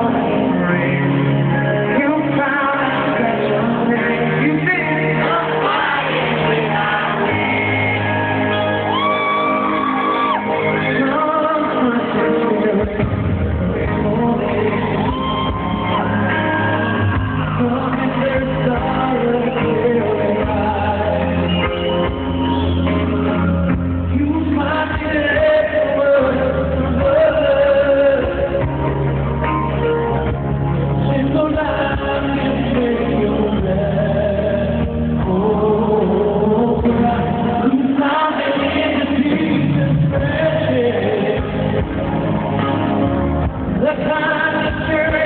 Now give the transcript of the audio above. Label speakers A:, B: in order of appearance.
A: offering. the time